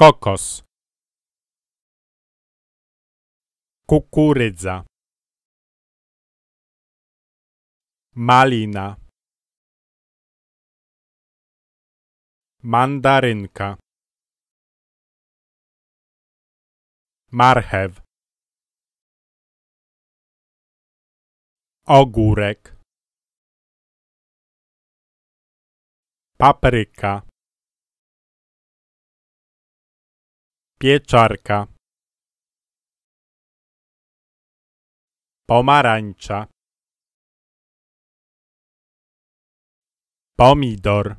kokos. Kukurydza. Malina. Mandarynka. Marchew. Ogórek. Papryka pieczarka pomarańcza pomidor